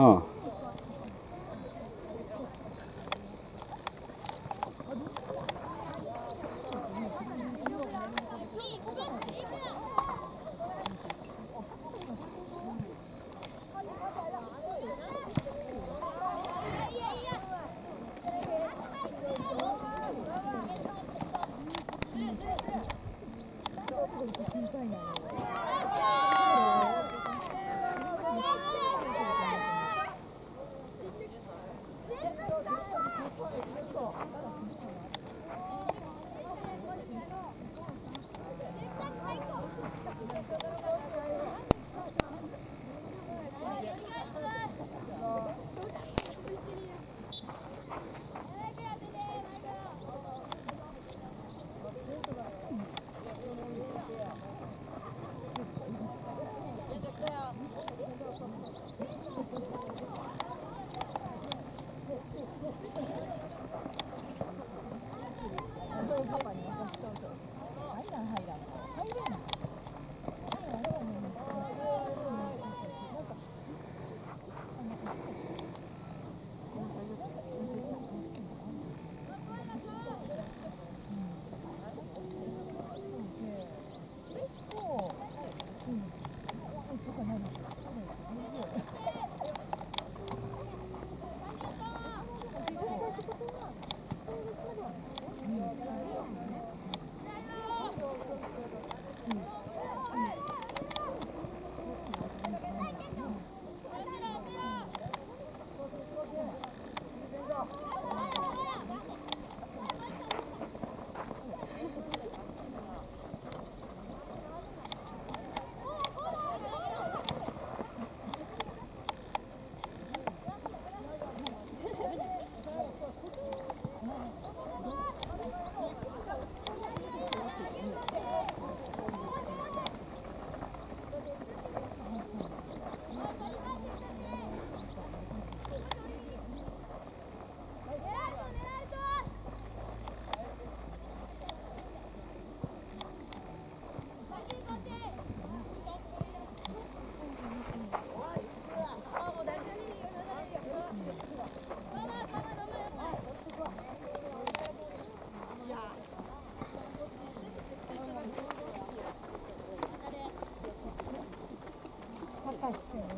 Oh. Oh,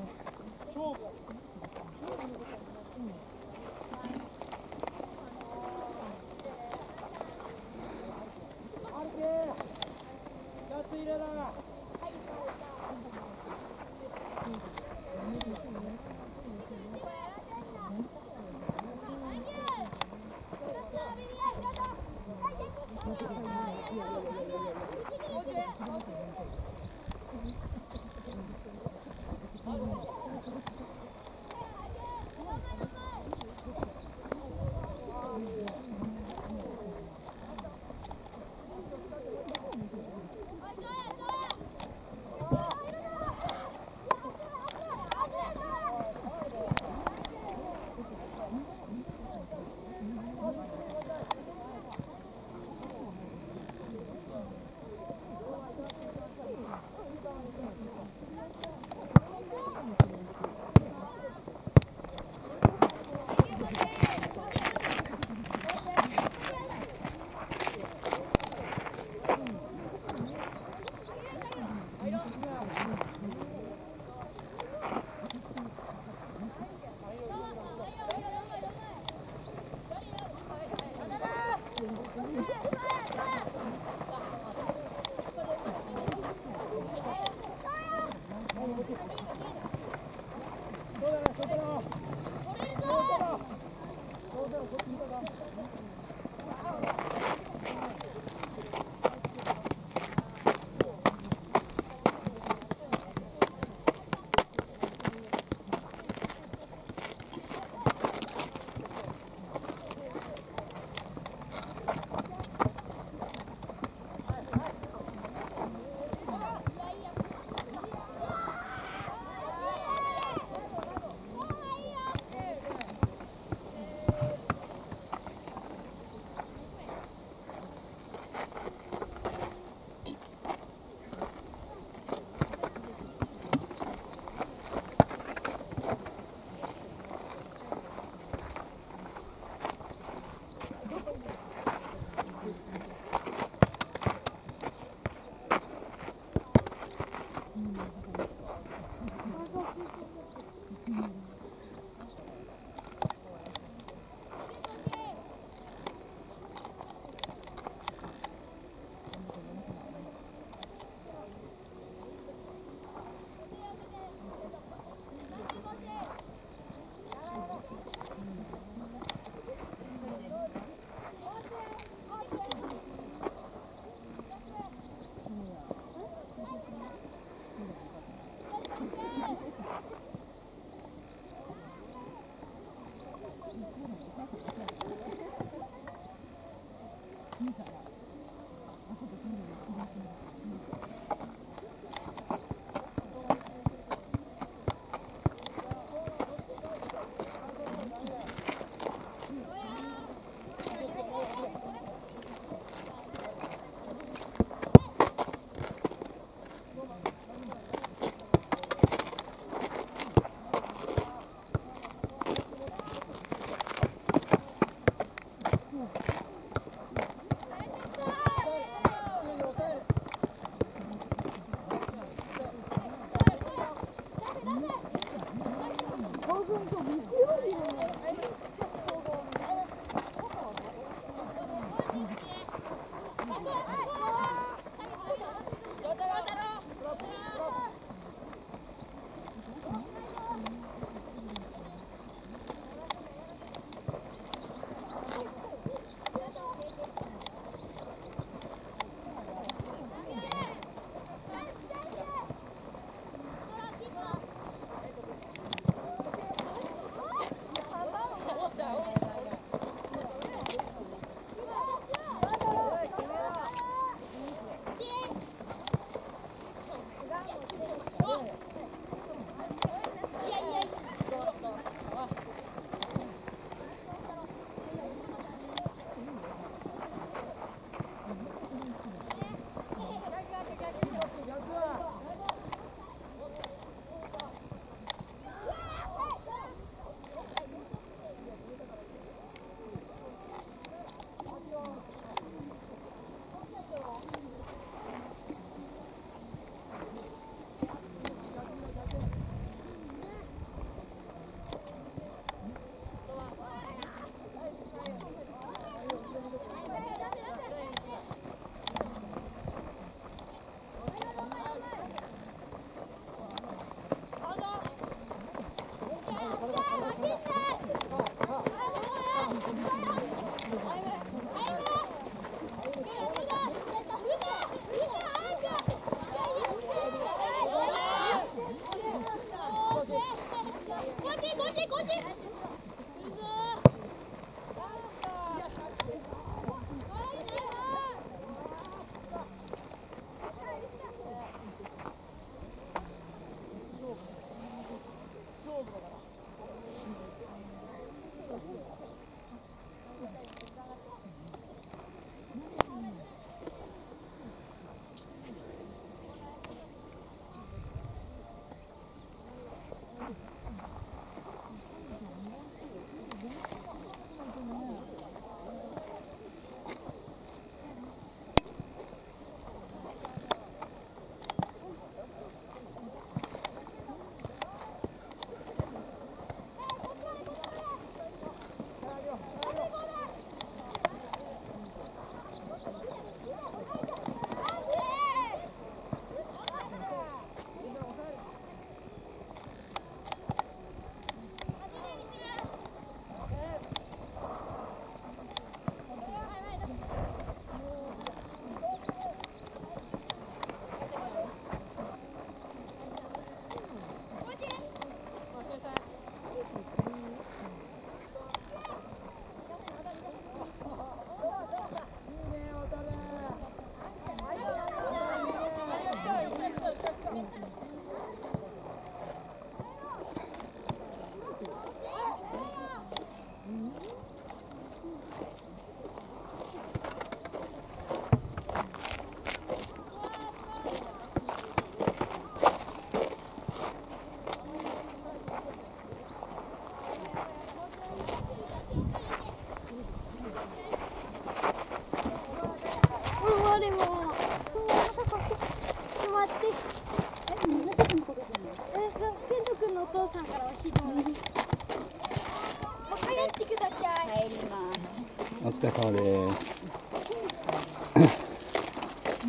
疲れ様です。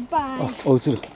バイあ、あ映る。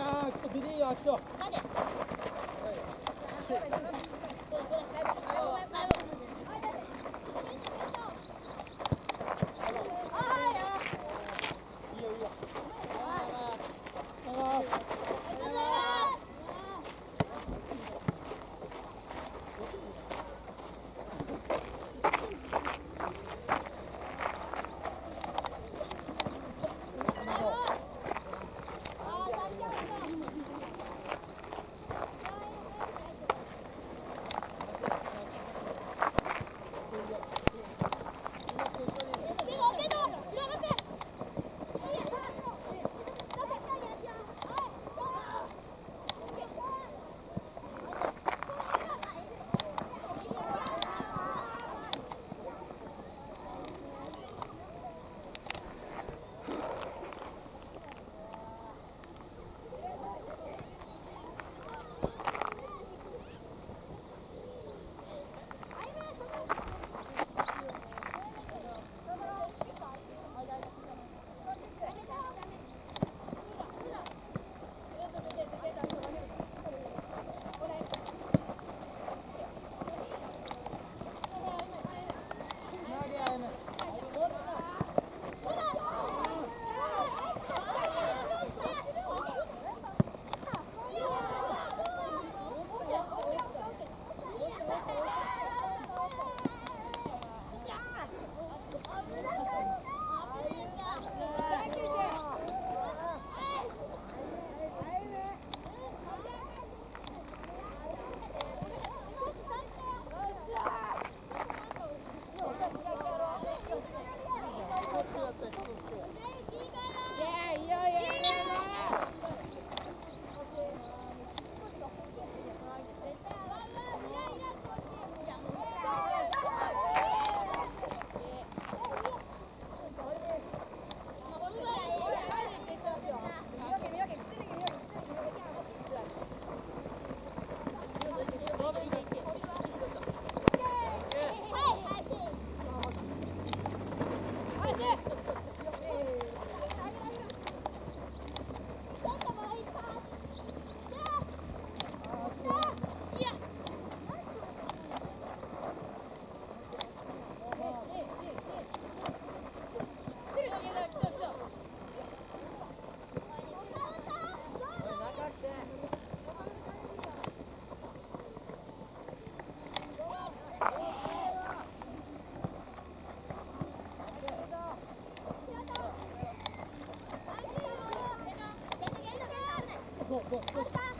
Jack! Go, go.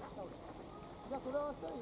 じゃあそれは明日に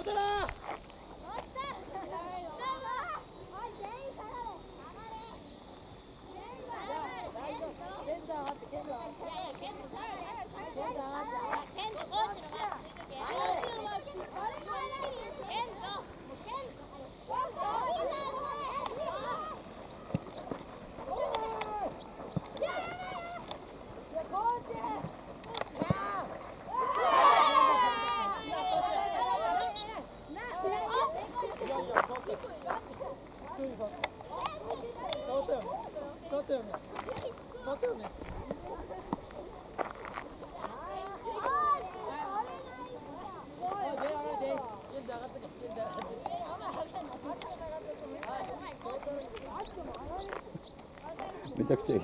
ಸಹೋದರ tak chcieli.